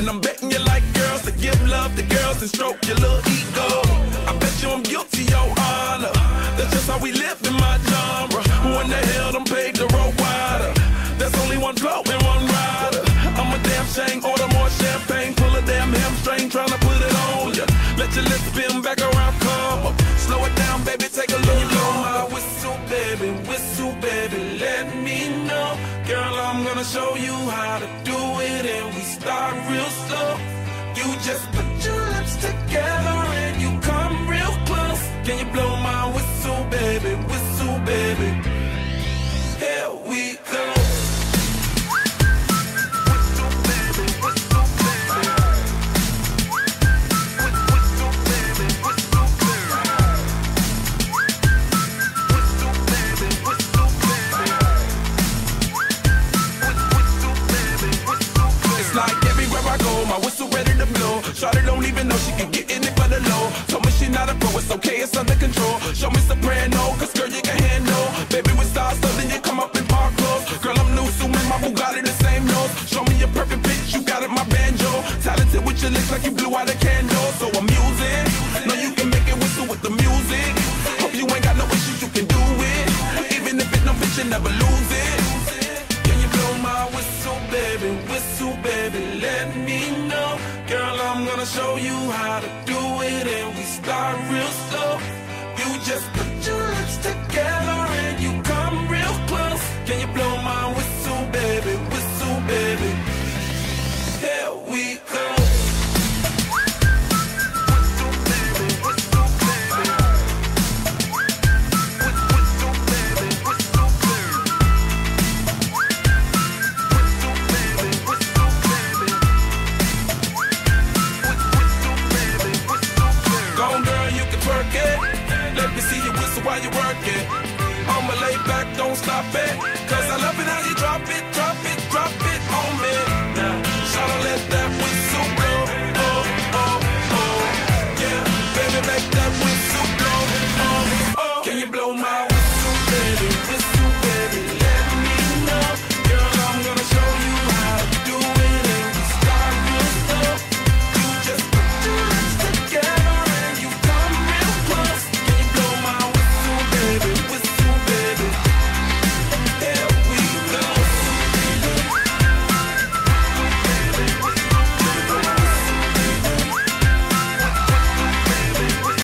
and I'm betting you like girls to give love to girls and stroke your little ego. I bet you I'm guilty, your honor. That's just how we live in my genre. Who in the hell done paved the road wider? There's only one flow and one rider. I'm a damn shame, order more champagne, pull a damn hamstring, tryna put it on ya. Let your lips spin back around, come up. Slow it down, baby, take a look. Blow my whistle, baby, whistle, baby, let me know. Girl, I'm gonna show you how to do it, and start real slow. You just put your lips together and you come real close. Can you blow my whistle, baby, whistle, baby? Don't even know she can get in it for the low. Told me she not a pro, it's okay, it's under control. Show me soprano, cause girl, you can handle. Baby, we stars, so then you come up in park clothes. Girl, I'm new, so my Bugatti the same nose. Show me a perfect pitch, you got it, my banjo. Talented with your lips like you blew out a candle. Gonna show you how to do it, and we start real slow. You just while you work it. I'ma lay back, don't stop it. Cause I love it how you drop it,